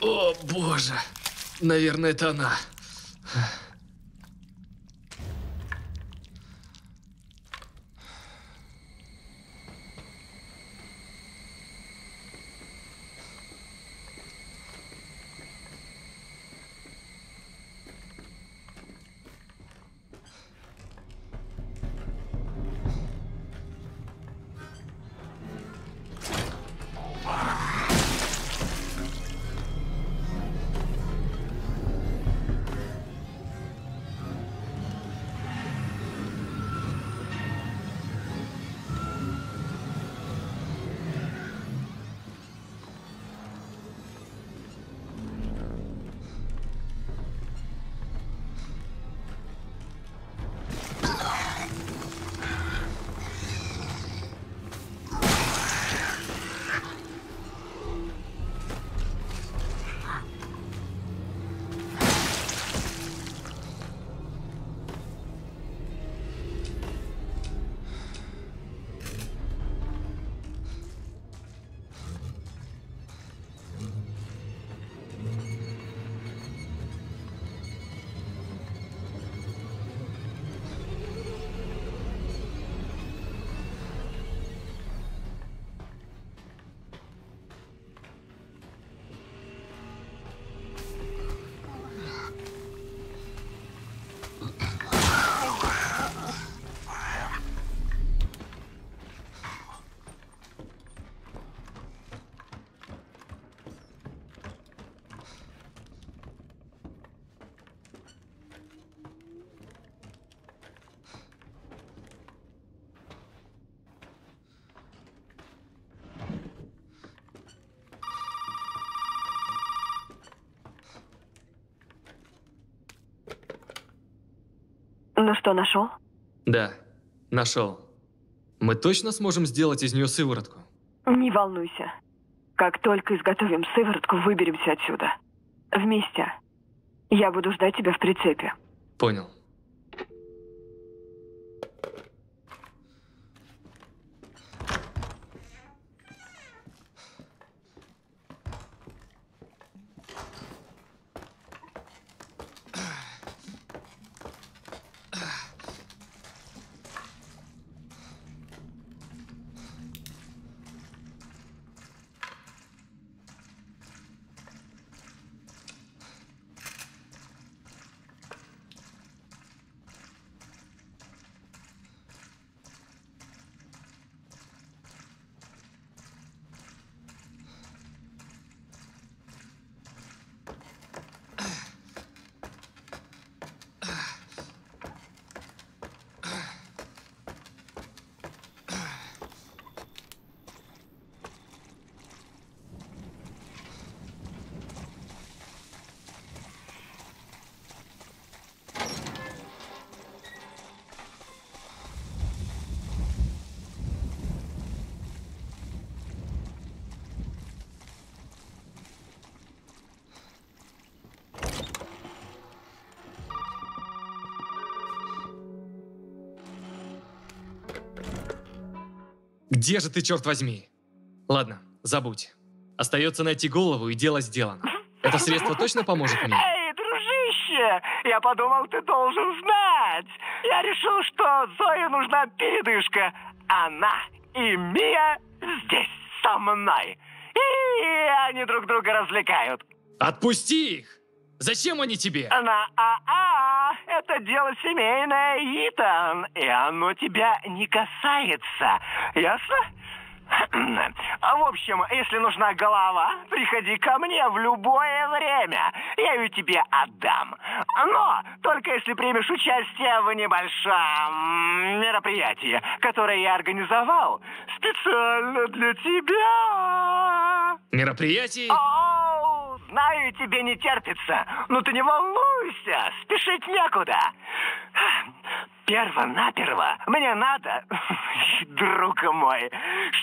О, боже. Наверное, это она. Ну что, нашел? Да, нашел. Мы точно сможем сделать из нее сыворотку? Не волнуйся. Как только изготовим сыворотку, выберемся отсюда. Вместе. Я буду ждать тебя в прицепе. Понял. Где же ты, черт возьми? Ладно, забудь. Остается найти голову, и дело сделано. Это средство точно поможет мне? Эй, дружище, я подумал, ты должен знать. Я решил, что Зое нужна передышка. Она и Мия здесь со мной. И они друг друга развлекают. Отпусти их! Зачем они тебе? На АА это дело семейное, Итан, и оно тебя не касается. Ясно? В общем, если нужна голова, приходи ко мне в любое время. Я ее тебе отдам. Но только если примешь участие в небольшом мероприятии, которое я организовал специально для тебя. Мероприятие? Оу, знаю, тебе не терпится, но ты не волнуйся, спешить некуда. Перво-наперво мне надо, друг мой,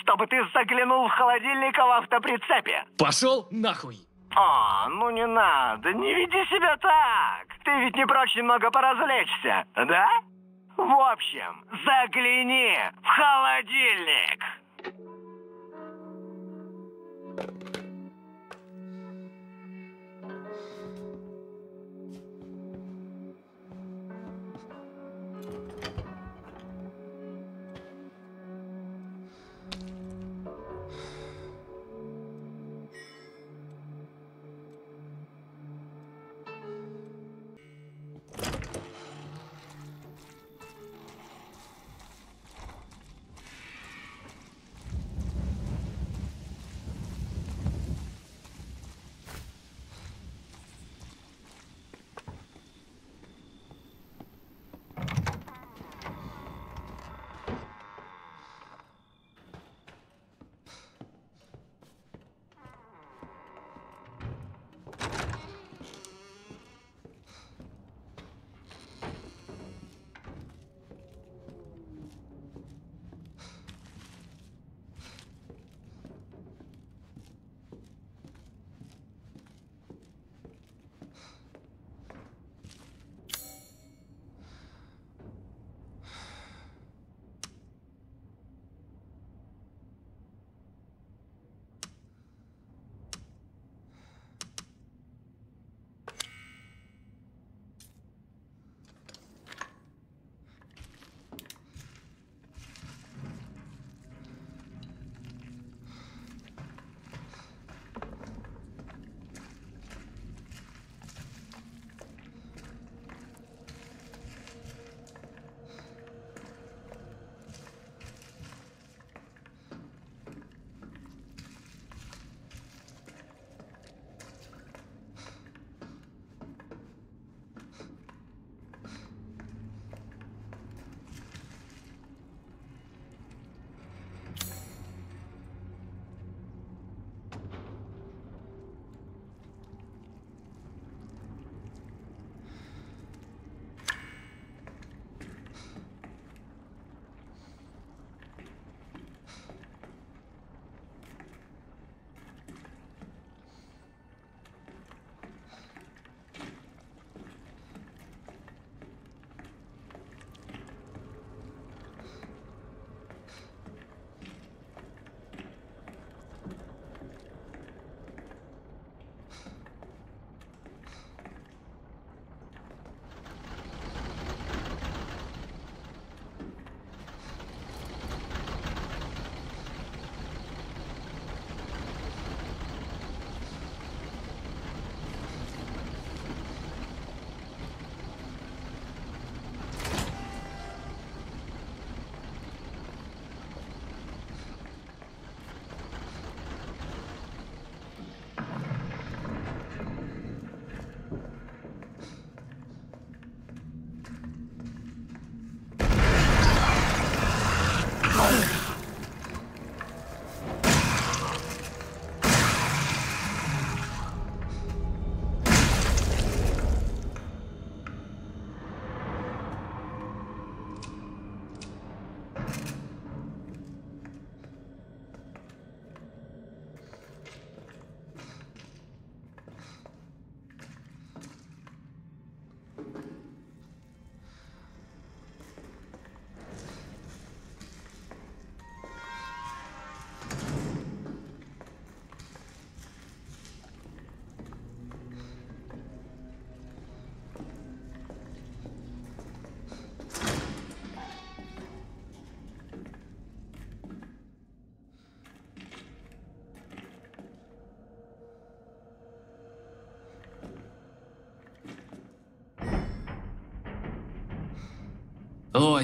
чтобы ты заглянул в холодильник в автоприцепе. Пошел нахуй! О, ну не надо, не веди себя так. Ты ведь не прочь немного поразвлечься, да? В общем, загляни в холодильник.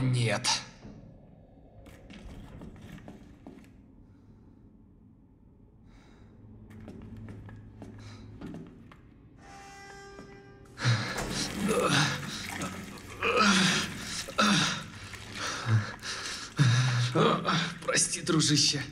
Нет. Прости, дружище.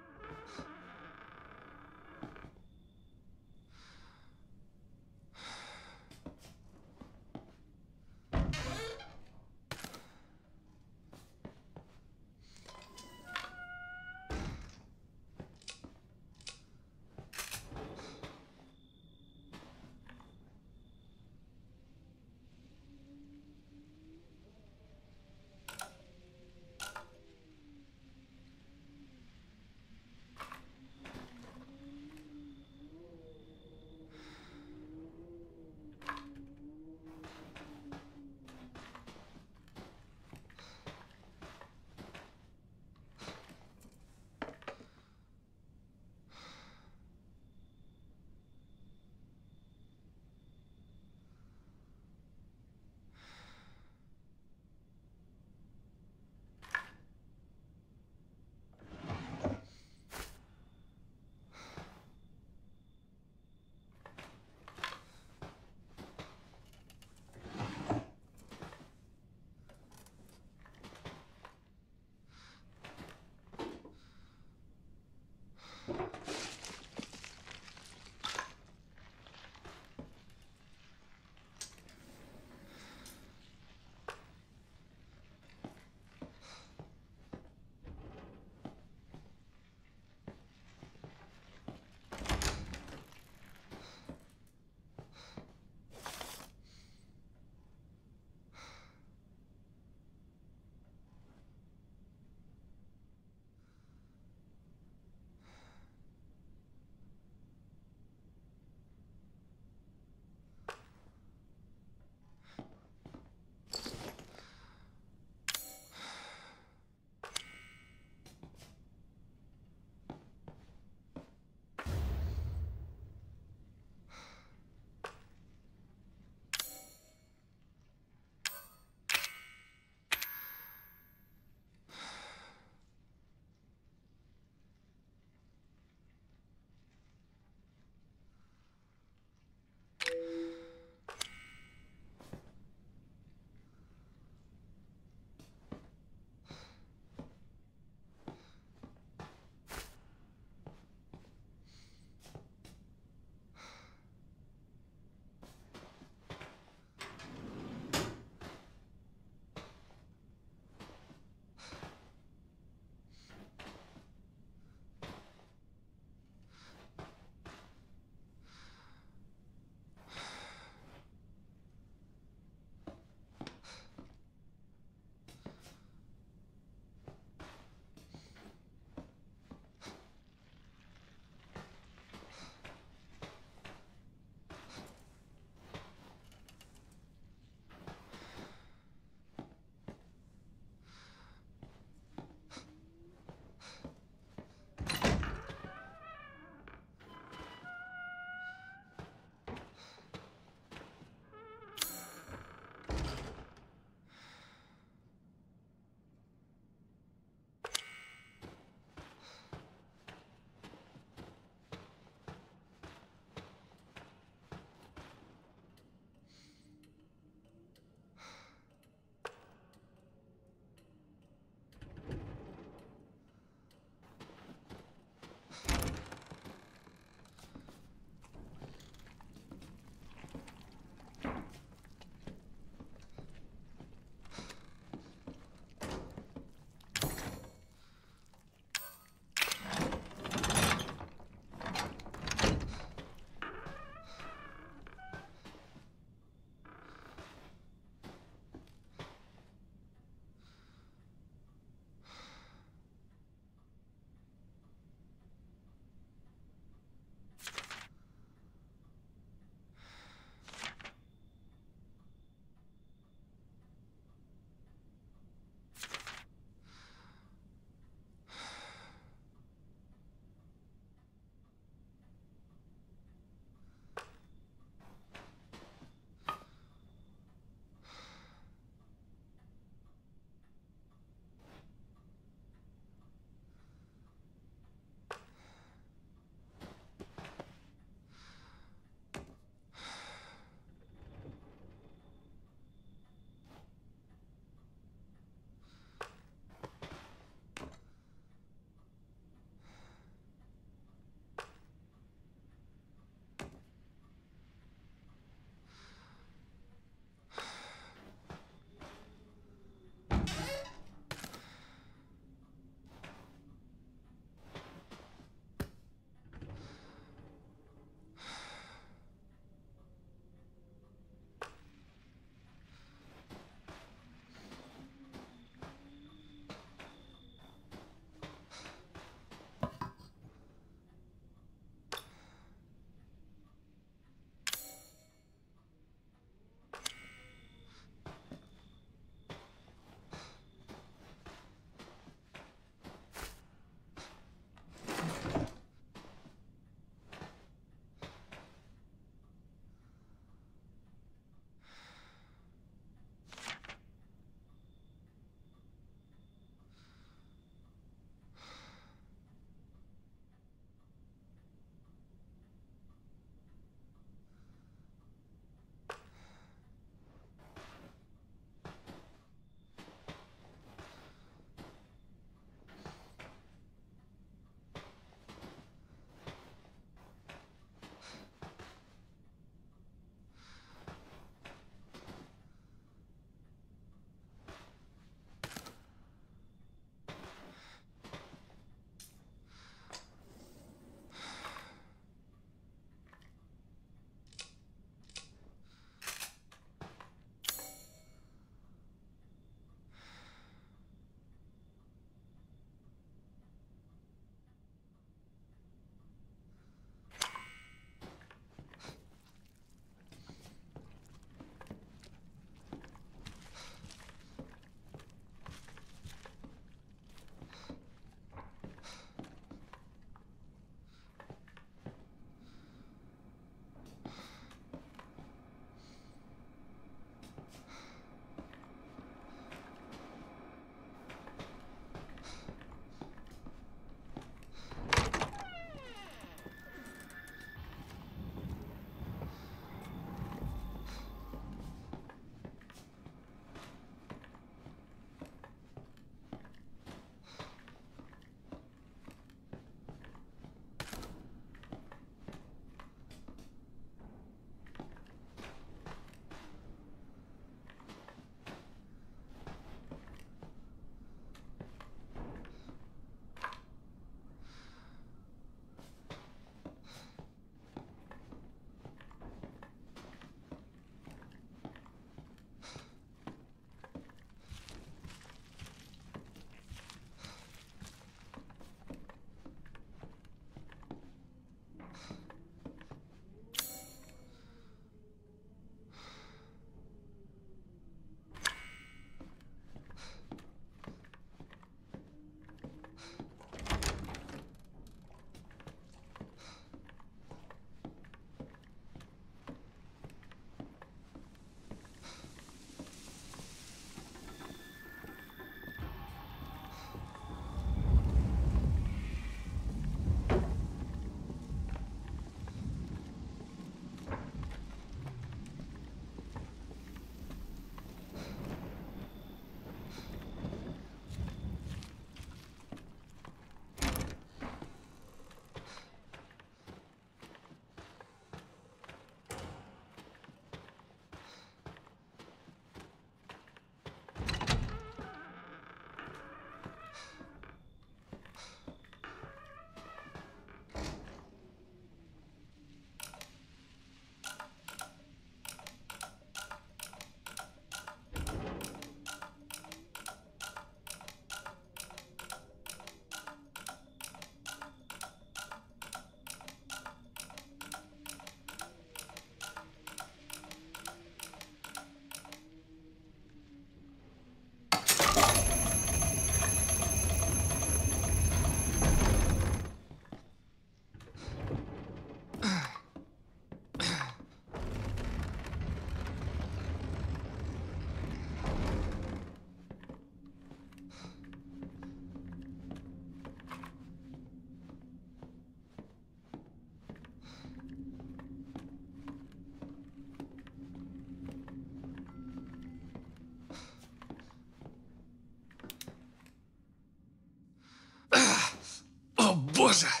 Боже!